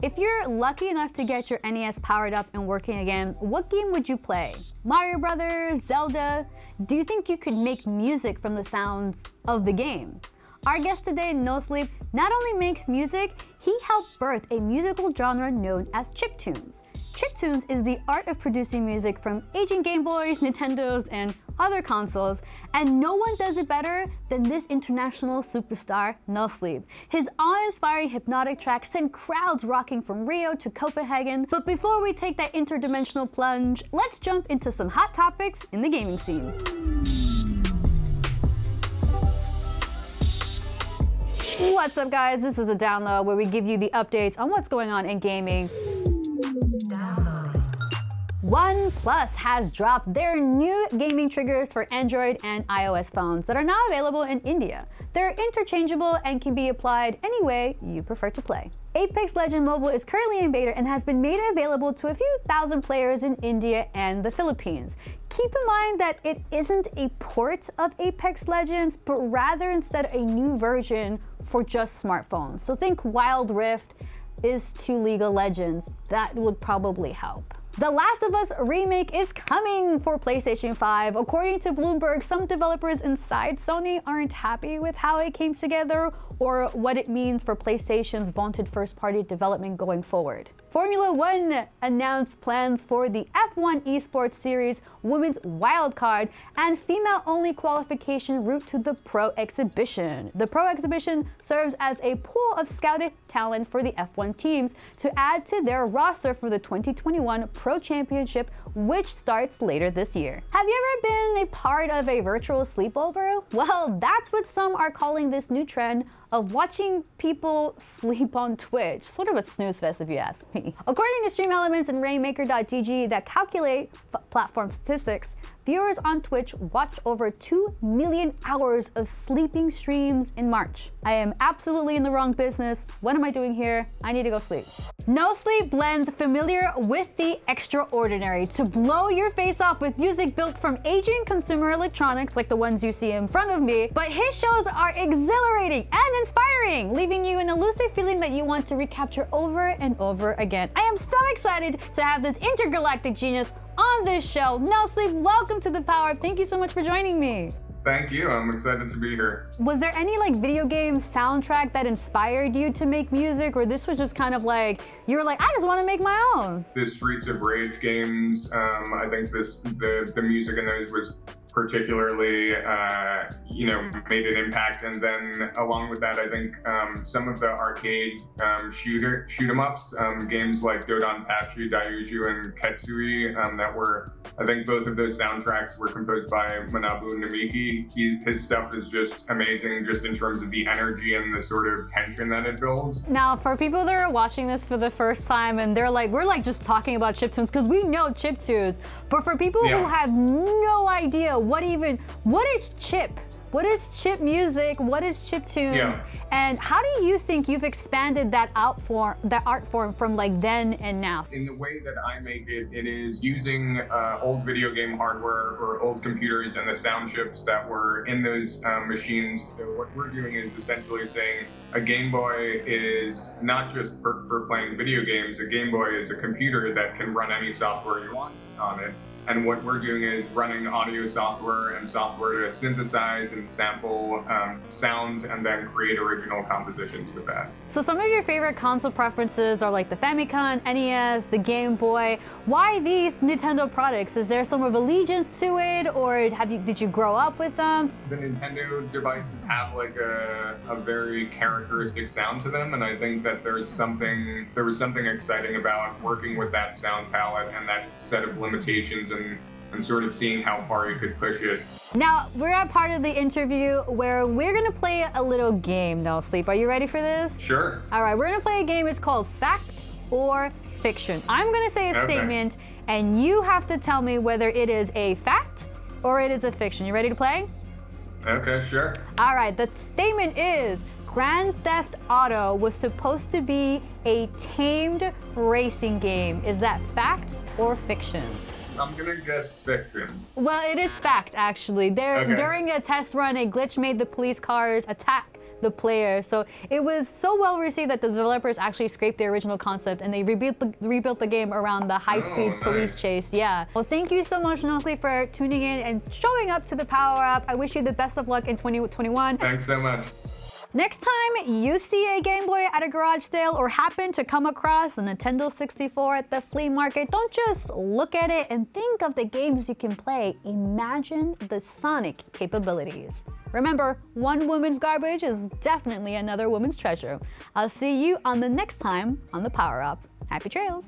If you're lucky enough to get your NES powered up and working again, what game would you play? Mario Brothers, Zelda? Do you think you could make music from the sounds of the game? Our guest today, Nullsleep, not only makes music, he helped birth a musical genre known as chiptunes. Chiptunes is the art of producing music from aging Game Boys, Nintendos, and other consoles, and no one does it better than this international superstar, Nullsleep. His awe-inspiring hypnotic tracks send crowds rocking from Rio to Copenhagen. But before we take that interdimensional plunge, let's jump into some hot topics in the gaming scene. What's up guys, this is a download where we give you the updates on what's going on in gaming. OnePlus has dropped their new gaming triggers for Android and iOS phones that are now available in India. They're interchangeable and can be applied any way you prefer to play. Apex Legend Mobile is currently in beta and has been made available to a few thousand players in India and the Philippines. Keep in mind that it isn't a port of Apex Legends, but rather instead a new version for just smartphones. So think Wild Rift is to League of Legends. That would probably help. The Last of Us remake is coming for PlayStation 5. According to Bloomberg, some developers inside Sony aren't happy with how it came together or what it means for PlayStation's vaunted first-party development going forward. Formula One announced plans for the F1 Esports Series Women's Wildcard and female-only qualification route to the Pro Exhibition. The Pro Exhibition serves as a pool of scouted talent for the F1 teams to add to their roster for the 2021 Pro Championship which starts later this year. Have you ever been a part of a virtual sleepover? Well, that's what some are calling this new trend of watching people sleep on Twitch. Sort of a snooze fest if you ask me. According to Stream Elements and Rainmaker.gg that calculate platform statistics, viewers on Twitch watched over 2 million hours of sleeping streams in March. I am absolutely in the wrong business. What am I doing here? I need to go sleep. Nullsleep blends familiar with the extraordinary to blow your face off with music built from aging consumer electronics like the ones you see in front of me, but his shows are exhilarating and inspiring, leaving you an elusive feeling that you want to recapture over and over again. I am so excited to have this intergalactic genius on this show. Nullsleep, welcome to the Power Up. Thank you so much for joining me. Thank you. I'm excited to be here. Was there any like video game soundtrack that inspired you to make music or this was just kind of like you were like I just want to make my own? The Streets of Rage games, um, I think this the the music in those was particularly, uh, you know, made an impact. And then along with that, I think um, some of the arcade um, shooter shoot 'em ups, um, games like Dodonpachi, Daioujou, and Ketsui, um, that were, I think both of those soundtracks were composed by Manabu Namiki. He, his stuff is just amazing, just in terms of the energy and the sort of tension that it builds. Now, for people that are watching this for the first time and they're like, we're like just talking about chiptunes because we know chiptunes, but for people yeah. who have no idea what even, what is chip? What is chip music? What is chip tunes? Yeah. And how do you think you've expanded that out form, that art form from like then and now? In the way that I make it, it is using uh, old video game hardware or old computers and the sound chips that were in those um, machines. So what we're doing is essentially saying a Game Boy is not just for, for playing video games. A Game Boy is a computer that can run any software you want on it. And what we're doing is running audio software and software to synthesize and sample um, sounds and then create original compositions with that. So some of your favorite console preferences are like the Famicom, NES, the Game Boy. Why these Nintendo products? Is there some of allegiance to it or have you did you grow up with them? The Nintendo devices have like a, a very characteristic sound to them and I think that there's something there was something exciting about working with that sound palette and that set of limitations and and sort of seeing how far you could push it. Now, we're at part of the interview where we're gonna play a little game, Nullsleep. Are you ready for this? Sure. All right, we're gonna play a game. It's called Fact or Fiction. I'm gonna say a okay. statement, and you have to tell me whether it is a fact or it is a fiction. You ready to play? Okay, sure. All right, the statement is Grand Theft Auto was supposed to be a tamed racing game. Is that fact or fiction? I'm gonna guess fiction. Well, it is fact, actually. There, okay. During a test run, a glitch made the police cars attack the player. So it was so well received that the developers actually scraped the original concept and they rebuilt the, rebuilt the game around the high-speed oh, police nice. chase. Yeah. Well, thank you so much, Nullsleep, for tuning in and showing up to the Power Up. I wish you the best of luck in 2021. Thanks so much. Next time you see a Game Boy at a garage sale or happen to come across a Nintendo 64 at the flea market, don't just look at it and think of the games you can play. Imagine the Sonic capabilities. Remember, one woman's garbage is definitely another woman's treasure. I'll see you on the next time on the Power Up. Happy trails!